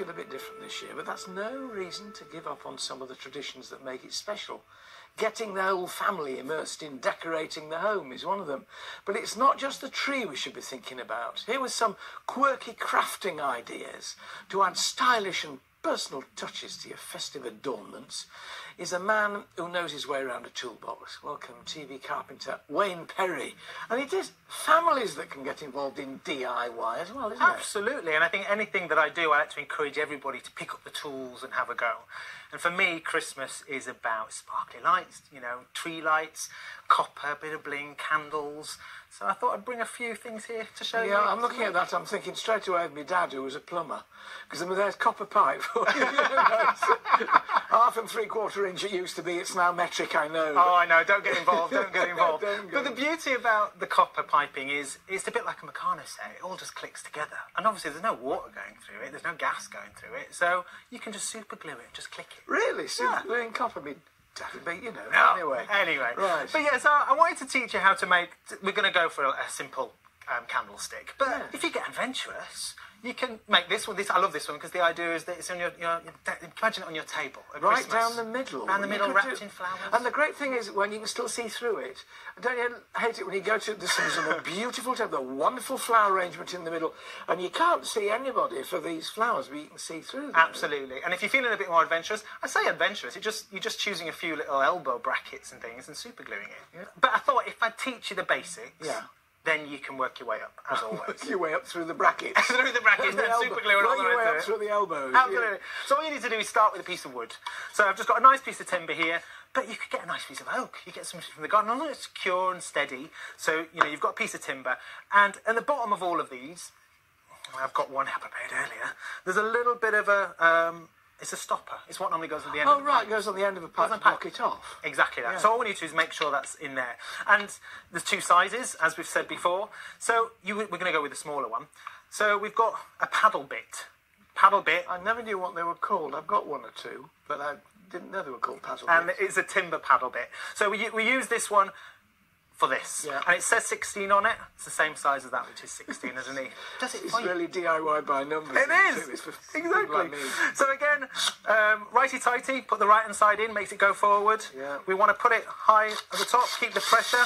feel a bit different this year, but that's no reason to give up on some of the traditions that make it special. Getting the whole family immersed in decorating the home is one of them. But it's not just the tree we should be thinking about. Here with some quirky crafting ideas to add stylish and personal touches to your festive adornments is a man who knows his way around a toolbox. Welcome, TV carpenter Wayne Perrey. And it is families that can get involved in DIY as well, isn't it? Absolutely, and I think anything that I do, I like to encourage everybody to pick up the tools and have a go. And for me, Christmas is about sparkly lights, you know, tree lights, copper, a bit of bling, candles. So I thought I'd bring a few things here to show you. Yeah, I'm looking at that. I'm thinking straight away of my dad, who was a plumber, because I mean, there's copper pipe. Three quarter inch it used to be. It's now metric. I know. Oh, I know. Don't get involved. Don't get involved. Don't but the beauty about the copper piping is it's a bit like a Meccano set. It all just clicks together. And obviously, there's no water going through it. There's no gas going through it. So you can just super glue it. Just click it. Really, super Yeah. gluing copper. Me dad would be, you know. No. Anyway. Anyway. Right. But yeah, so I wanted to teach you how to make. We're going to go for a, a simple um, candlestick. But Yeah. if you get adventurous, you can make this one. This I love this one because the idea is that it's on your. imagine it on your table. At Right Christmas. down the middle. Down the middle, wrapped do- in flowers. And the great thing is when you can still see through it. Don't you hate it when you go to the some a beautiful table, the wonderful flower arrangement in the middle, and you can't see anybody for these flowers, but you can see through them. Absolutely. And if you're feeling a bit more adventurous, I say adventurous. It just you're just choosing a few little elbow brackets and things and super gluing it. Yeah. But I thought if I teach you the basics, Yeah. Then you can work your way up as always. Work your way up through the brackets. Through the brackets, And then elbow- super glue it all the way through up through the elbows. Absolutely. So all you need to do is start with a piece of wood. So I've just got a nice piece of timber here, but you could get a nice piece of oak. You get something from the garden, as it's secure and steady. So you know you've got a piece of timber, and at the bottom of all of these, I've got one I prepared earlier. There's a little bit of a. Um, it's a stopper. It's what normally goes at the end. Oh of the right, pipe. goes on the end of a pipe Goes on to pipe. it off. Exactly that. Yeah. So all we need to do is make sure that's in there. And there's two sizes, as we've said before. So you, we're going to go with the smaller one. So we've got a paddle bit. Paddle bit, I never knew what they were called. I've got one or two, but I didn't know they were called paddle and bits. it's a timber paddle bit. So we, we use this one for this. Yeah. And it says 16 on it. It's the same size as that, which is 16 underneath. Does it It's really DIY by numbers. It is It's exactly. like. So again, um, righty tighty. Put the right hand side in, makes it go forward. Yeah. We want to put it high at the top, keep the pressure.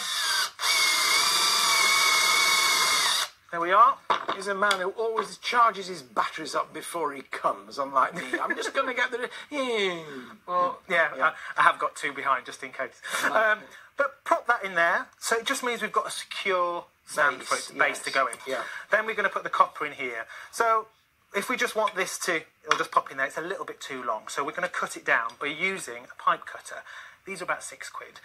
There we are. He's a man who always charges his batteries up before he comes, unlike me. I'm just going to get the. Yeah. Well, yeah, Yeah. I, I have got two behind just in case. Um, but prop that in there. So it just means we've got a secure for Base, it, base to go in. Yeah. Then we're going to put the copper in here. So if we just want this to, it'll just pop in there. It's a little bit too long. So we're going to cut it down by using a pipe cutter. These are about six quid.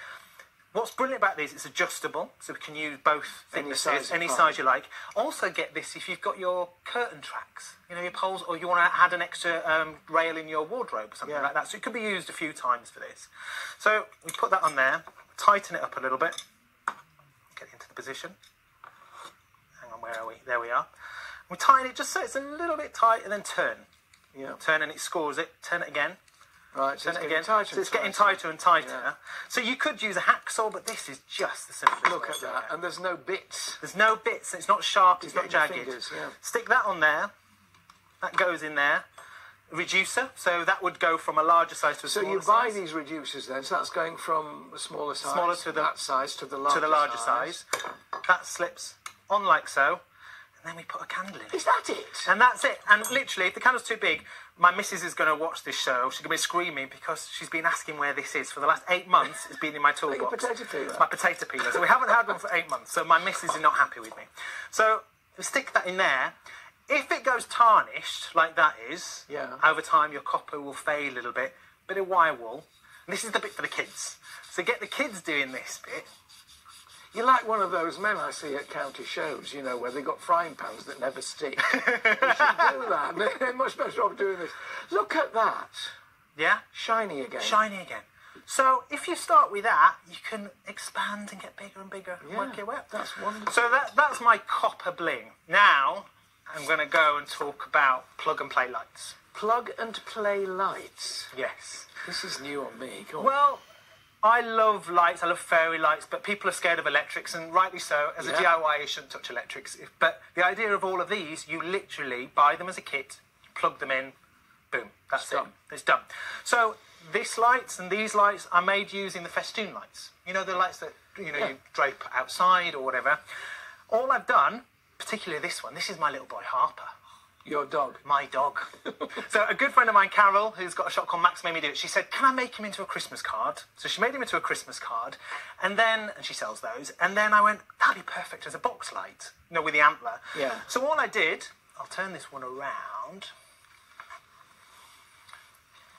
What's brilliant about these, is it's adjustable, so we can use both Any thicknesses, size you any like. size you like. Also get this if you've got your curtain tracks, you know, your poles, or you want to add an extra um, rail in your wardrobe or something Yeah. like that. So it could be used a few times for this. So we put that on there, tighten it up a little bit, get into the position. Hang on, where are we? There we are. We tighten it just so it's a little bit tight and then turn. Yeah. Turn and it scores it. Turn it again. Right. So Turn it's again. tighter. so it's and getting tighter. tighter and tighter. Yeah. So you could use a hacksaw, but this is just the simplest. Look at that. And there's no bits. There's no bits. It's not sharp. It's not jagged. fingers, yeah. Stick that on there. That goes in there. Reducer. So that would go from a larger size to a So smaller you buy size. these reducers then. So that's going from a smaller size, Smaller to the- that size to the larger to the larger size. That slips on like so, and then we put a candle in. it. Is that it? And that's it. And literally, if the candle's too big, my missus is going to watch this show. She's going to be screaming because she's been asking where this is for the last eight months. It's been in my toolbox. Your potato peeler? It's my potato peeler. So we haven't had one for eight months. So my missus is not happy with me. So we stick that in there. If it goes tarnished like that is, Yeah. over time your copper will fade a little bit. Bit of wire wool. And this is the bit for the kids. So get the kids doing this bit. You're like one of those men I see at county shows, you know, where they've got frying pans that never stick. you should do that. They're much better off doing this. Look at that. Yeah? Shiny again. shiny again. So if you start with that, you can expand and get bigger and bigger and Yeah, work your way up. that's wonderful. So that that's my copper bling. Now I'm going to go and talk about plug and play lights. Plug and play lights. Yes. This is new on me. Go on. Well, I love lights. I love fairy lights, but people are scared of electrics, and rightly so. As a DIY, you shouldn't touch electrics. But the idea of all of these, you literally buy them as a kit, plug them in, boom, That's It's it. done. It's done. So this lights and these lights are made using the festoon lights. You know the lights that you know Yeah. you drape outside or whatever. All I've done, particularly this one, this is my little boy Harper Your dog. my dog. so a good friend of mine, Carol, who's got a shop called Max, made me do it. She said, "Can I make him into a Christmas card?" So she made him into a Christmas card, and then and she sells those. And then I went, "That'd be perfect as a box light, you know, with the antler." Yeah. So all I did, I'll turn this one around.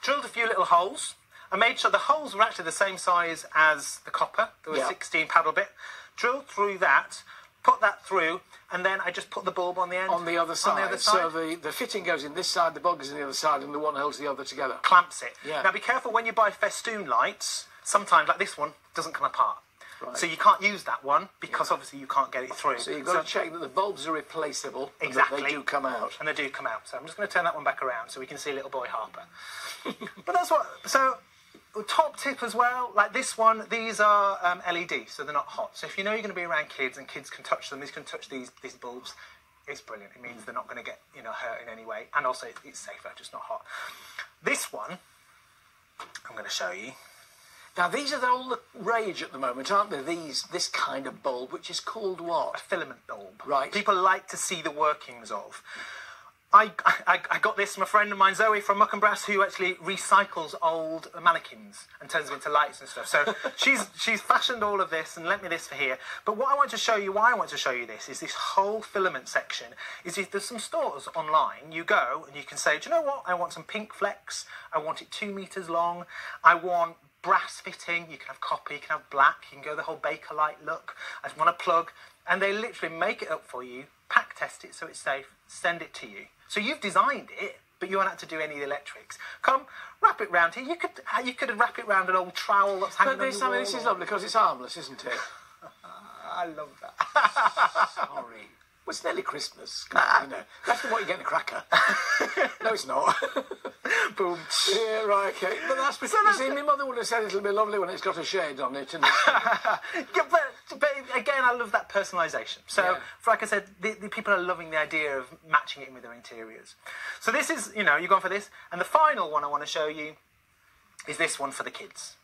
Drilled a few little holes. I made sure the holes were actually the same size as the copper. There were Yeah. 16 paddle bit. Drilled through that, put that through, and then I just put the bulb on the end. On the other side. On the other side. So the, the fitting goes in this side, the bulb is in the other side, and the one holds the other together. clamps it. Yeah. Now be careful when you buy festoon lights. Sometimes, like this one, doesn't come apart. Right. So you can't use that one because obviously you can't get it through. So you've got to check that the bulbs are replaceable and Exactly. they do come out. and they do come out. So I'm just going to turn that one back around so we can see little boy Harper. but that's what. So top tip as well. Like this one, these are um, LED, so they're not hot. So if you know you're going to be around kids and kids can touch them, these can touch these these bulbs. It's brilliant. It means they're not going to get you know hurt in any way, and also it- it's safer, just not hot. This one, I'm going to show you. Now these are all the rage at the moment, aren't they? These this kind of bulb, which is called what? A filament bulb. Right. People like to see the workings of. I, I, I got this from a friend of mine, Zoe from Muck and Brass, who actually recycles old mannequins and turns them into lights and stuff. So she's she's fashioned all of this and lent me this for here. But what I want to show you, why I want to show you this, is this whole filament section. Is if there's some stores online, you go and you can say, do you know what? I want some pink flex. I want it two meters long. I want brass fitting. You can have copper. You can have black. You can go the whole Bakelite look. I just want a plug, and they literally make it up for you, pack test it so it's safe, send it to you. So you've designed it, but you don't have to do any of the electrics. Come, wrap it round here. You could you could wrap it round an old trowel that's hanging But this, I mean, this is lovely because it's harmless, isn't it? I love that. Sorry. Well, it's nearly Christmas. Ah, you know, that's what you get in a cracker. no, it's not. Boom. yeah, right, okay. But that's, you that's- see, my mother would have said it'll be lovely when it's got a shade on it. And yeah, but, but again, I love that personalisation. So, Yeah. for like I said, the, the people are loving the idea of matching it in with their interiors. So this is, you know, you've gone for this, and the final one I want to show you is this one for the kids.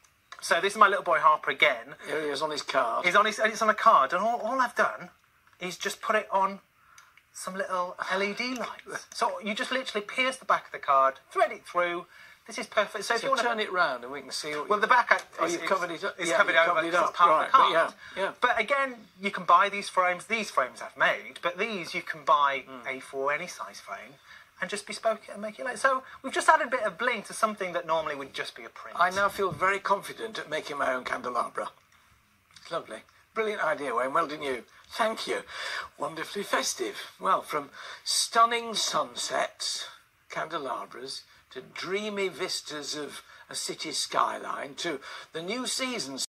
So this is my little boy Harper again. here he is on his card. He's on his, it's on a card, and all, all I've done is just put it on some little LED lights. So you just literally pierce the back of the card, thread it through. This is perfect. So if you So want to turn it round and we can see what well, the back. Oh, is, you've covered it up. Is Yeah, covered over covered it up. it's part Right, of the but card. yeah, yeah. But again, you can buy these frames. These frames I've made, but these you can buy Hmm. A4 any size frame and just bespoke it and make it like. So we've just added a bit of bling to something that normally would just be a print. I now feel very confident at making my own candelabra. It's lovely. Brilliant idea, Wayne. Well done you. Thank you. Wonderfully festive. Well, from stunning sunsets, candelabras, to dreamy vistas of a city skyline, to the new season